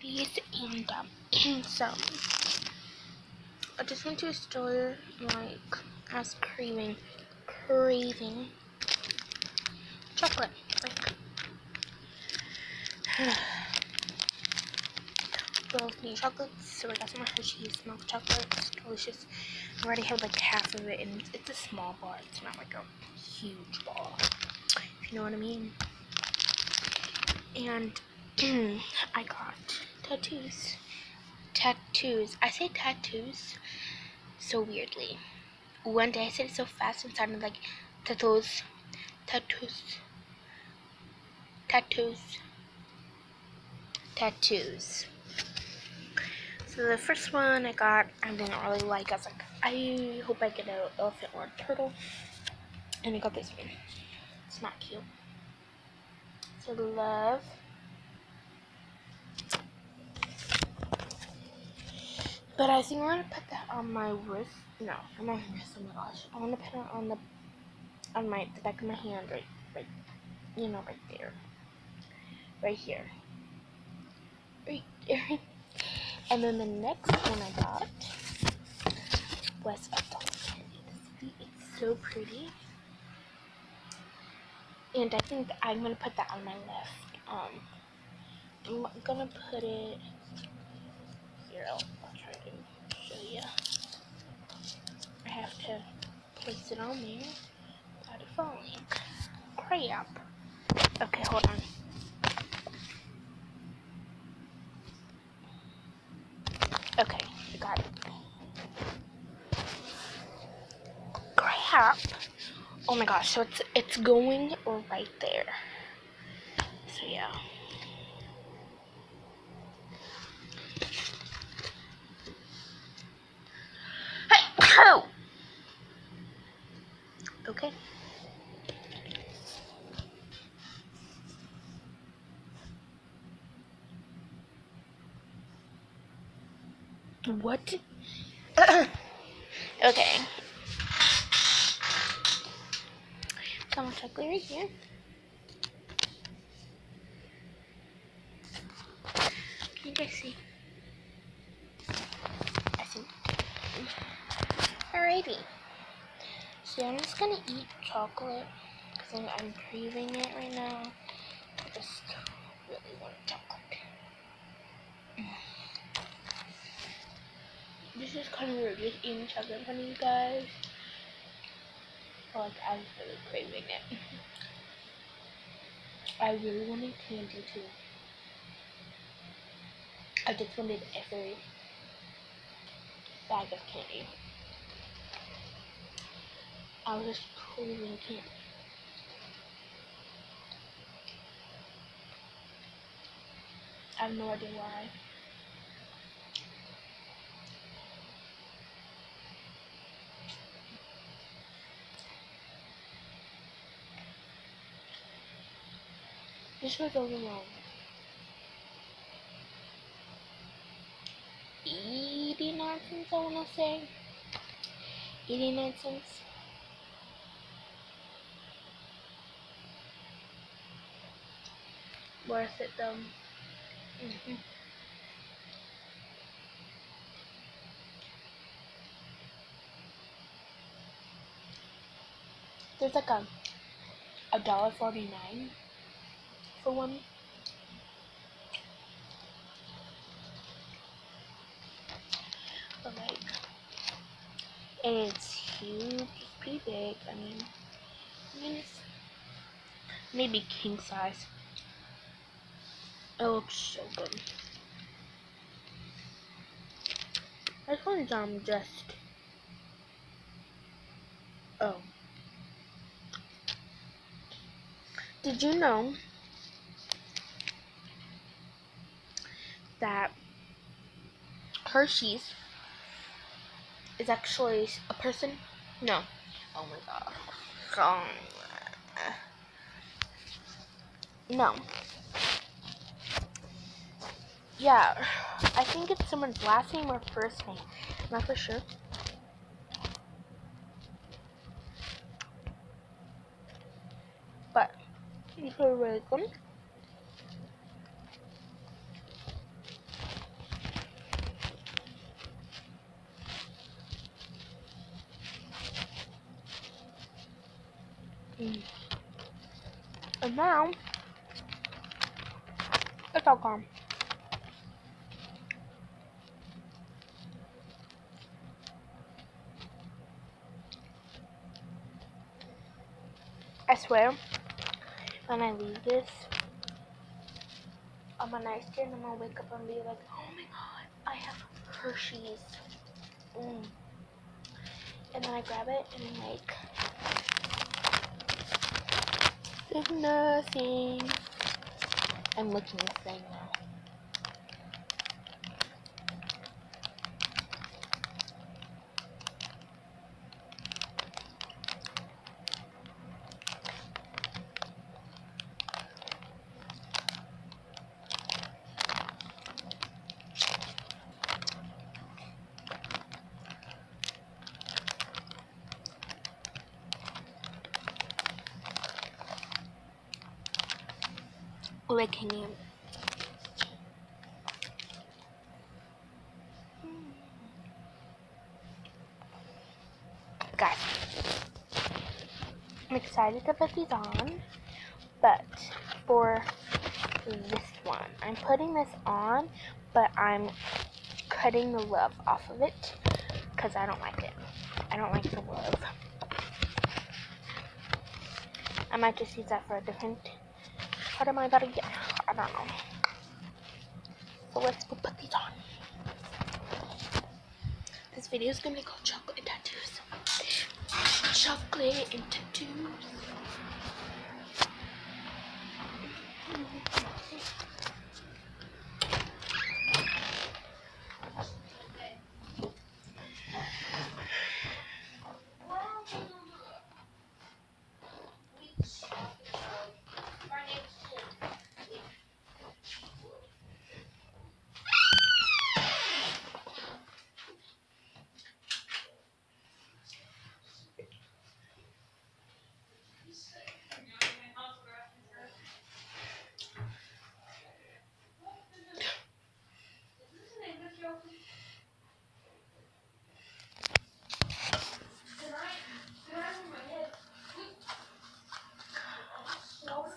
beauties and um so I just went to a store like I was craving craving chocolate like both new chocolates so I got some Hershey's milk chocolate it's delicious. I already have like half of it and it's a small bar it's not like a huge bar if you know what I mean. And I got tattoos. Tattoos. I say tattoos so weirdly. One day I said it so fast and sounded like tattoos. Tattoos. Tattoos. Tattoos. So the first one I got, I didn't really like. I was like, I hope I get an elephant or a turtle. And I got this one. It's not cute. So love. But I think I'm gonna put that on my wrist. No, I'm on my wrist. Oh my gosh, I want to put it on the on my the back of my hand, right, right, you know, right there, right here, right there. And then the next one I got was a candy. It's so pretty. And I think I'm gonna put that on my left. Um, I'm gonna put it here. I'll try to show you. I have to place it on there without it falling. Crap. Okay, hold on. Okay, I got it. Crap. Oh my gosh, so it's it's going right there. So yeah. Hey, Okay. What? okay. Some chocolate right here. Can you guys see? I think. Alrighty. So I'm just gonna eat chocolate because I'm, I'm craving it right now. I just really want chocolate. Mm. This is kind of weird, just eating chocolate in front of you guys. Like, I'm really craving it. I really wanted candy too. I just wanted every bag of candy. I was just craving candy. I have no idea why. This was overwhelming. Eating nonsense, I wanna say. Eating nonsense. Worth it though. Mm -hmm. There's like a a dollar forty nine for one. But like, and it's huge, it's pretty big. I mean, I mean it's maybe king size. It looks so good. This one's um just oh. Did you know that Hershey's is actually a person? No. Oh my god. No. Yeah, I think it's someone's last name or first name. Not for sure. But, you're welcome. Hmm. And now, it's all gone. Swear, when I leave this on my nightstand, I'm gonna wake up and be like, oh my god, I have Hershey's. Mm. And then I grab it and I'm like, there's nothing. I'm looking at this thing now. Guys, I'm excited to put these on, but for this one, I'm putting this on, but I'm cutting the love off of it because I don't like it. I don't like the love. I might just use that for a different part of my body. Yeah, I don't know. So let's go put these on. This video is gonna be called Chocolate Tattoos. Chocolate and Tattoos.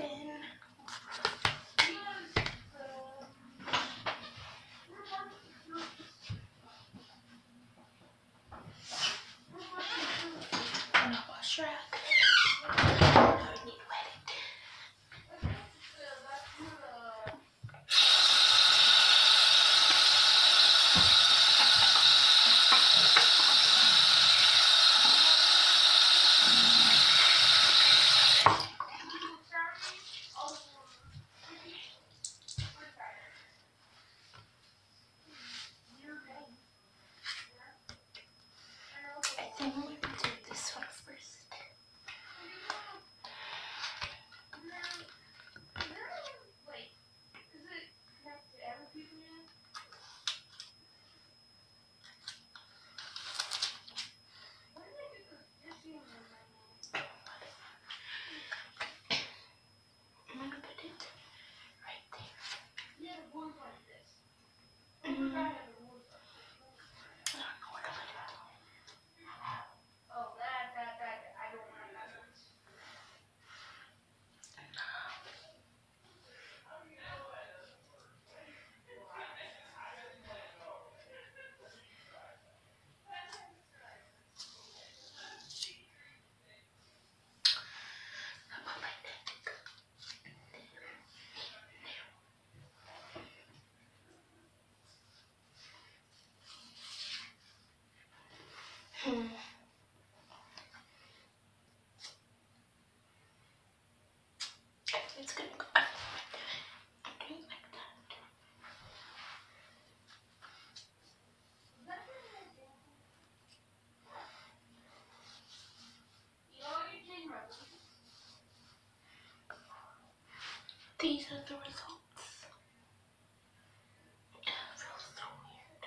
Dolphin. And a wash rack. I would need wet it. I think I'm gonna do this one first. I'm gonna put it right there. Mm. I don't know what I'm gonna do. Hmm. It's gonna go. These are the results. It feels so weird.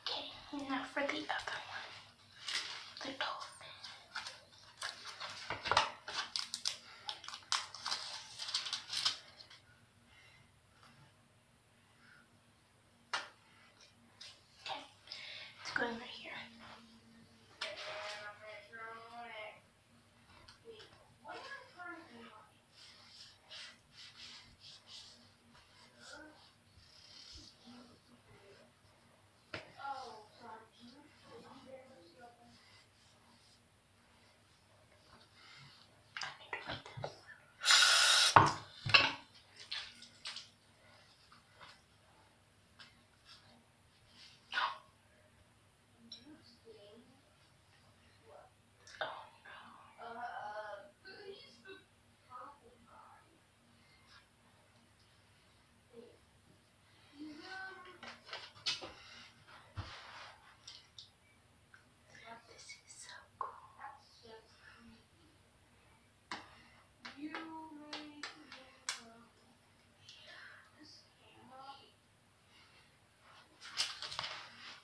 Okay, now for the other one. The dolphin.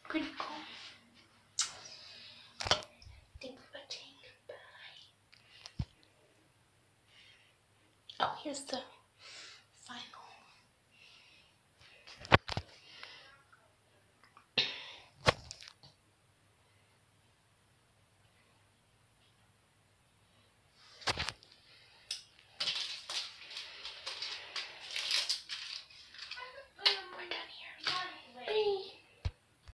Pretty cool. Thanks for watching. Bye. Oh, here's the